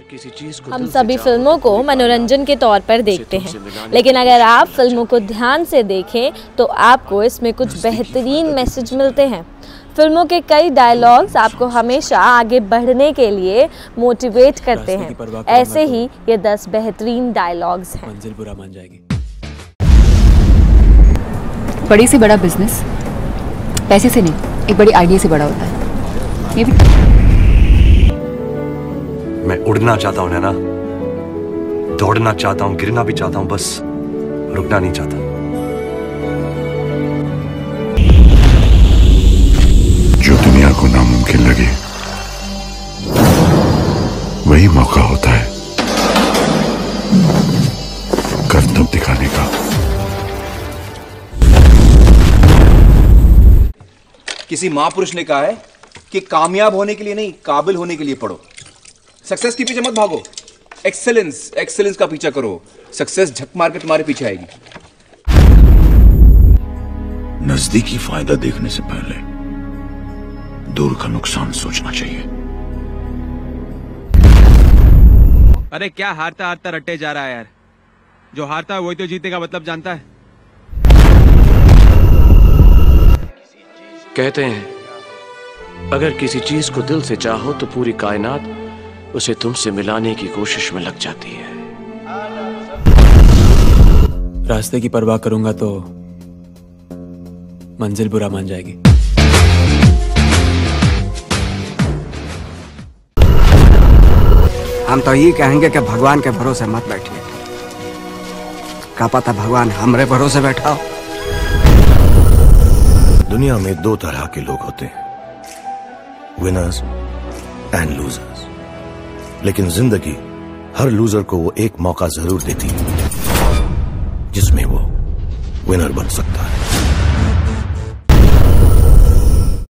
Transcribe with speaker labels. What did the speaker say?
Speaker 1: किसी चीज़ को
Speaker 2: हम सभी फ़िल्मों को मनोरंजन के तौर पर देखते हैं। लेकिन अगर आप फ़िल्मों को ध्यान से देखें तो आपको इसमें कुछ बेहतरीन मैसेज मिलते हैं। फ़िल्मों के कई डायलॉग्स आपको हमेशा आगे बढ़ने के लिए मोटिवेट करते हैं। ऐसे ही ये दस बेहतरीन डायलॉग्स हैं।
Speaker 3: मंजिल बुरा मान जाएगी।
Speaker 4: बड़ी से बड़ा बिज़नेस पैसे से नहीं एक बड़ी आइडिया से बड़ा होता है। ये भी
Speaker 5: मैं उड़ना चाहता हूँ नैना। दौड़ना चाहता हूँ गिरना भी चाहता हूँ बस रुकना नहीं चाहता।
Speaker 6: जो दुनिया को नामुमकिन लगे वही मौका होता है। करतब दिखाने का।
Speaker 7: किसी महापुरुष ने कहा है कि कामयाब होने के लिए नहीं काबिल होने के लिए पढ़ो। सक्सेस के पीछे मत भागो। एक्सेलेंस एक्सेलेंस का पीछा करो। सक्सेस झक मार के तुम्हारे पीछे आएगी।
Speaker 6: नजदीकी फ़ायदा देखने से पहले दूर का नुकसान सोचना चाहिए।
Speaker 8: अरे क्या हारता हारता रट्टे जा रहा है यार। जो हारता है वही तो जीते का मतलब जानता है।
Speaker 1: कहते हैं अगर किसी चीज़ को दिल से चाहो तो पूरी कायनात उसे तुमसे मिलाने की कोशिश में लग जाती है।
Speaker 3: रास्ते की परवाह करूँगा तो मंजिल बुरा मान जाएगी।
Speaker 9: हम तो ये कहेंगे कि भगवान के भरोसे मत बैठिए। का पता भगवान हमरे भरोसे बैठा हो?
Speaker 5: दुनिया में दो तरह के लोग होते हैं विनर्स एंड लूजर्स लेकिन ज़िंदगी हर लूजर को वो एक मौका ज़रूर देती है जिसमें वो विनर बन सकता है।